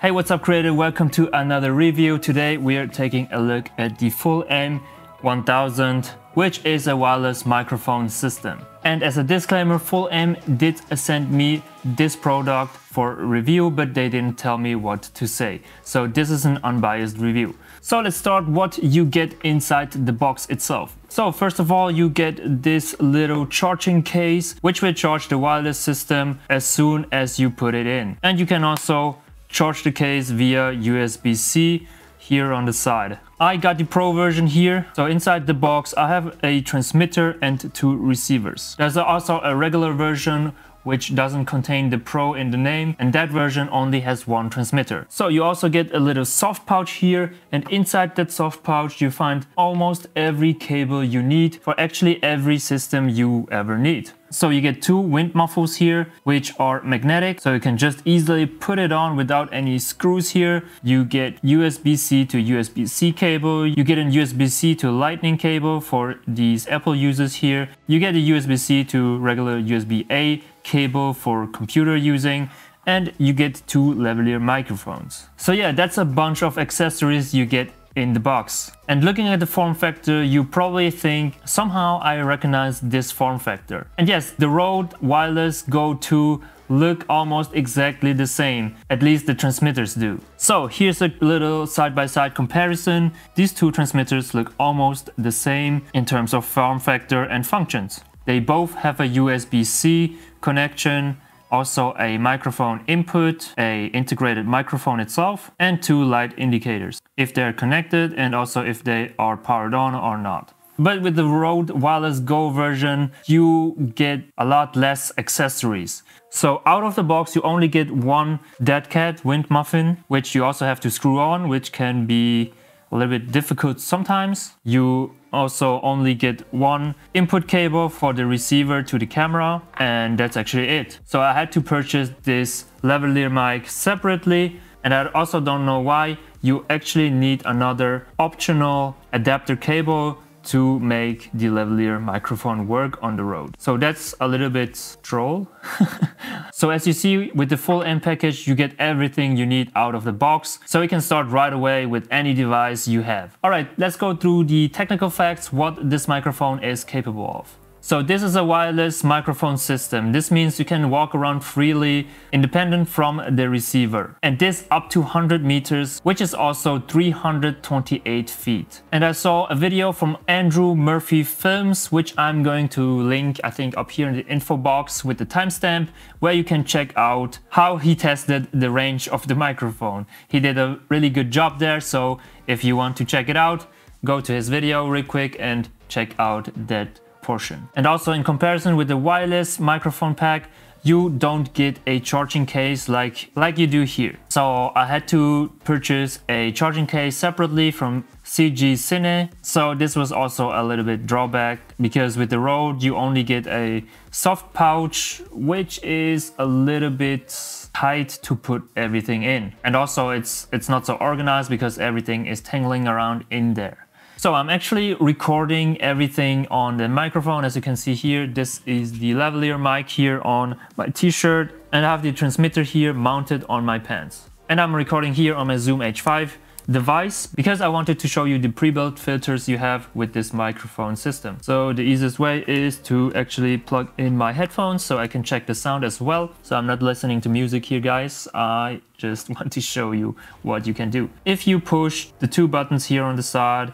Hey, what's up creator? Welcome to another review. Today we are taking a look at the Fulaim 1000, which is a wireless microphone system. And as a disclaimer, Fulaim did send me this product for review, but they didn't tell me what to say. So this is an unbiased review. So let's start what you get inside the box itself. So first of all, you get this little charging case, which will charge the wireless system as soon as you put it in. And you can also charge the case via USB-C here on the side. I got the Pro version here. So inside the box, I have a transmitter and two receivers. There's also a regular version which doesn't contain the Pro in the name and that version only has one transmitter. So you also get a little soft pouch here and inside that soft pouch you find almost every cable you need for actually every system you ever need. So you get two wind muffles here, which are magnetic, so you can just easily put it on without any screws here. You get USB-C to USB-C cable. You get an USB-C to lightning cable for these Apple users here. You get a USB-C to regular USB-A cable for computer using and you get two lavalier microphones. So yeah, that's a bunch of accessories you get in the box. And looking at the form factor, you probably think somehow I recognize this form factor. And yes, the Rode Wireless Go 2 look almost exactly the same, at least the transmitters do. So here's a little side-by-side -side comparison. These two transmitters look almost the same in terms of form factor and functions. They both have a USB-C connection also a microphone input, a integrated microphone itself, and two light indicators, if they're connected and also if they are powered on or not. But with the Rode Wireless Go version, you get a lot less accessories. So out of the box, you only get one Dead Cat wind muffin, which you also have to screw on, which can be a little bit difficult sometimes. You also only get one input cable for the receiver to the camera and that's actually it. So I had to purchase this lavalier mic separately and I also don't know why you actually need another optional adapter cable to make the lavalier microphone work on the Rode. So that's a little bit troll. so as you see with the Fulaim package, you get everything you need out of the box. So you can start right away with any device you have. All right, let's go through the technical facts, what this microphone is capable of. So this is a wireless microphone system. This means you can walk around freely, independent from the receiver. And this up to 100 meters, which is also 328 feet. And I saw a video from Andrew Murphy Films, which I'm going to link, I think up here in the info box with the timestamp, where you can check out how he tested the range of the microphone. He did a really good job there, so if you want to check it out, go to his video real quick and check out that portion. And also in comparison with the wireless microphone pack, you don't get a charging case like, like you do here. So I had to purchase a charging case separately from CG Cine. So this was also a little bit drawback because with the Rode you only get a soft pouch which is a little bit tight to put everything in. And also it's it's not so organized because everything is tangling around in there. So I'm actually recording everything on the microphone. As you can see here, this is the lavalier mic here on my t-shirt and I have the transmitter here mounted on my pants. And I'm recording here on my Zoom H5 device because I wanted to show you the pre-built filters you have with this microphone system. So the easiest way is to actually plug in my headphones so I can check the sound as well. So I'm not listening to music here guys, I just want to show you what you can do. If you push the two buttons here on the side,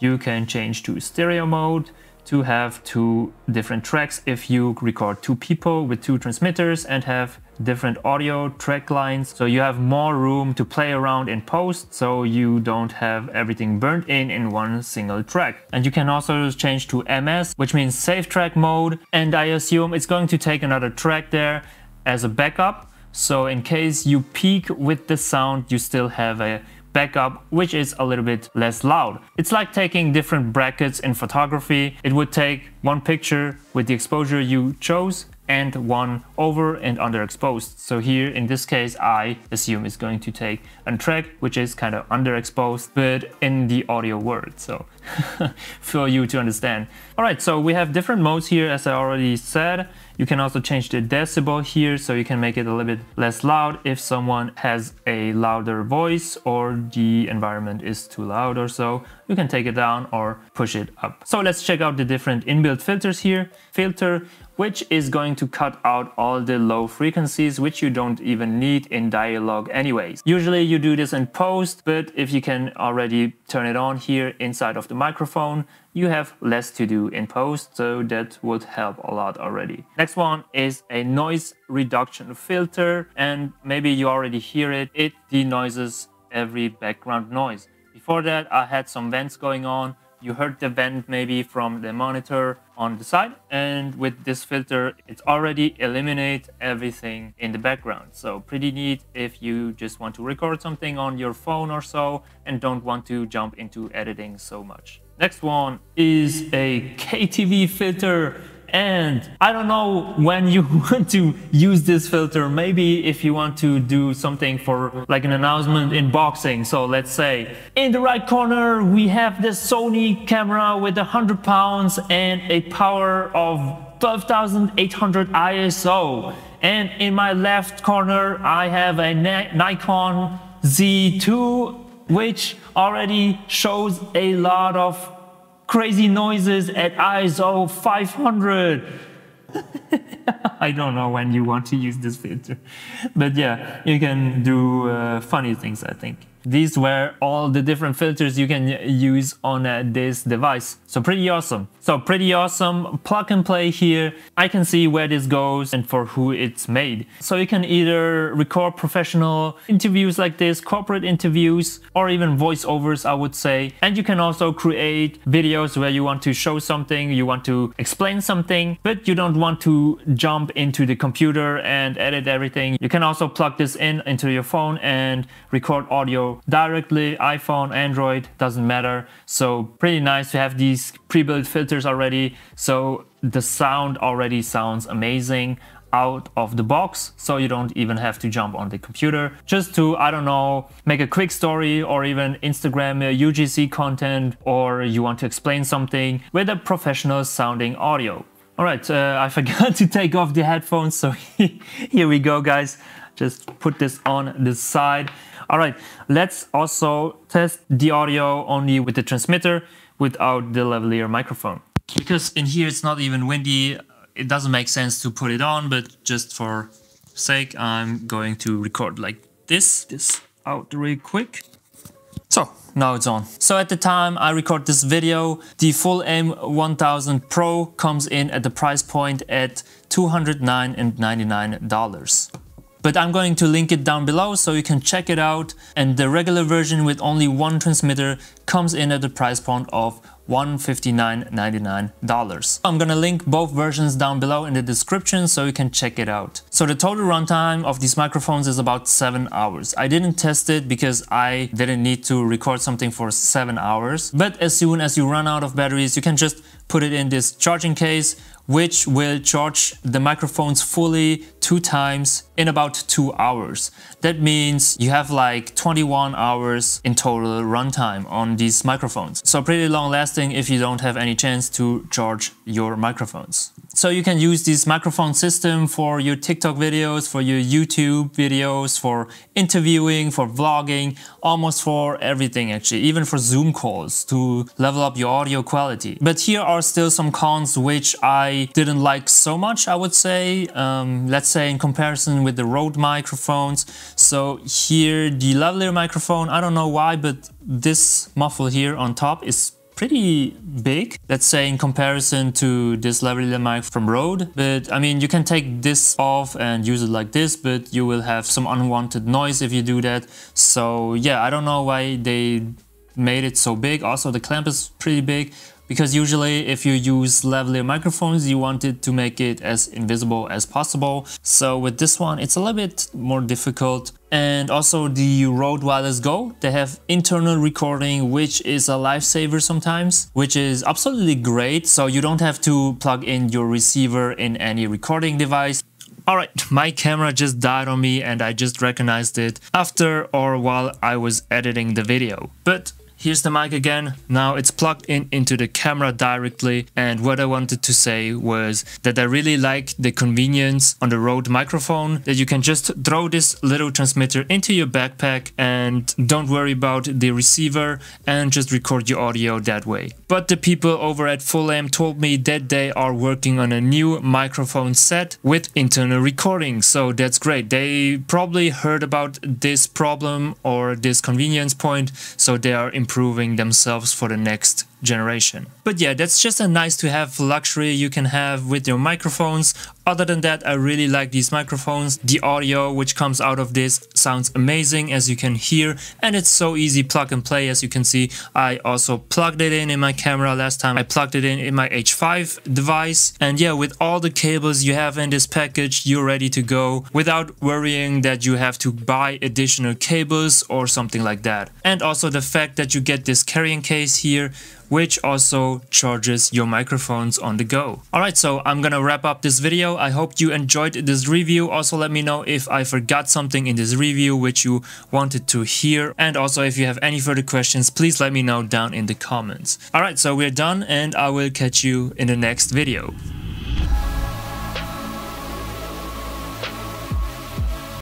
you can change to stereo mode to have two different tracks. If you record two people with two transmitters and have different audio track lines so you have more room to play around in post so you don't have everything burnt in in one single track. And you can also change to ms which means safe track mode and i assume it's going to take another track there as a backup. So in case you peak with the sound you still have a backup, which is a little bit less loud. It's like taking different brackets in photography. It would take one picture with the exposure you chose and one over and underexposed. So here in this case, I assume it's going to take a track which is kind of underexposed, but in the audio world. So for you to understand. All right, so we have different modes here, as I already said. You can also change the decibel here so you can make it a little bit less loud if someone has a louder voice or the environment is too loud or so. You can take it down or push it up. So let's check out the different inbuilt filters here. Filter which is going to cut out all the low frequencies which you don't even need in dialogue anyways. Usually you do this in post, but if you can already turn it on here inside of the microphone, you have less to do in post, so that would help a lot already. Next one is a noise reduction filter, and maybe you already hear it, it denoises every background noise. Before that, I had some vents going on, you heard the vent maybe from the monitor on the side and with this filter it's already eliminate everything in the background. So pretty neat if you just want to record something on your phone or so and don't want to jump into editing so much. Next one is a ktv filter and I don't know when you want to use this filter. Maybe if you want to do something for like an announcement in boxing. So let's say in the right corner, we have this Sony camera with 100 pounds and a power of 12,800 ISO. And in my left corner, I have a Nikon Z2, which already shows a lot of crazy noises at ISO 500. I don't know when you want to use this filter, but yeah, you can do uh, funny things, I think. These were all the different filters you can use on uh, this device. So pretty awesome. So pretty awesome, plug and play here. I can see where this goes and for who it's made. So you can either record professional interviews like this, corporate interviews, or even voiceovers, I would say. And you can also create videos where you want to show something, you want to explain something, but you don't want to jump into the computer and edit everything. You can also plug this in into your phone and record audio directly, iPhone, Android, doesn't matter. So pretty nice to have these pre-built filters already. So the sound already sounds amazing out of the box so you don't even have to jump on the computer just to i don't know make a quick story or even instagram ugc content or you want to explain something with a professional sounding audio all right uh, i forgot to take off the headphones so here we go guys just put this on the side all right, let's also test the audio only with the transmitter without the lavalier microphone. Because in here it's not even windy, uh, it doesn't make sense to put it on, but just for sake, I'm going to record like this, this out really quick. So now it's on. So at the time I record this video, the Fulaim 1000 Pro comes in at the price point at $209.99 but I'm going to link it down below so you can check it out. And the regular version with only one transmitter comes in at the price point of $159.99. I'm gonna link both versions down below in the description so you can check it out. So the total runtime of these microphones is about 7 hours. I didn't test it because I didn't need to record something for 7 hours. But as soon as you run out of batteries, you can just put it in this charging case which will charge the microphones fully two times in about two hours. That means you have like 21 hours in total runtime on these microphones. So pretty long lasting if you don't have any chance to charge your microphones. So you can use this microphone system for your TikTok videos, for your YouTube videos, for interviewing, for vlogging, almost for everything actually, even for Zoom calls to level up your audio quality. But here are still some cons which I didn't like so much, I would say. Um, let's say in comparison with the Rode microphones. So here the lavalier microphone, I don't know why, but this muffle here on top is pretty big, let's say in comparison to this lavalier mic from Rode. But I mean, you can take this off and use it like this, but you will have some unwanted noise if you do that. So yeah, I don't know why they made it so big. Also, the clamp is pretty big because usually if you use lavalier microphones you wanted to make it as invisible as possible so with this one it's a little bit more difficult and also the Rode Wireless Go they have internal recording which is a lifesaver sometimes which is absolutely great so you don't have to plug in your receiver in any recording device Alright, my camera just died on me and I just recognized it after or while I was editing the video. But here's the mic again. Now it's plugged in into the camera directly. And what I wanted to say was that I really like the convenience on the Rode microphone that you can just throw this little transmitter into your backpack and don't worry about the receiver and just record your audio that way. But the people over at Fulaim told me that they are working on a new microphone set with internal recording. So that's great. They probably heard about this problem or this convenience point. So they are improving themselves for the next generation. But yeah, that's just a nice to have luxury you can have with your microphones. Other than that, I really like these microphones. The audio which comes out of this sounds amazing as you can hear and it's so easy plug and play as you can see. I also plugged it in in my camera last time. I plugged it in in my H5 device and yeah, with all the cables you have in this package, you're ready to go without worrying that you have to buy additional cables or something like that. And also the fact that you get this carrying case here which also charges your microphones on the go. Alright, so I'm gonna wrap up this video. I hope you enjoyed this review. Also let me know if I forgot something in this review which you wanted to hear. And also if you have any further questions, please let me know down in the comments. Alright, so we're done and I will catch you in the next video.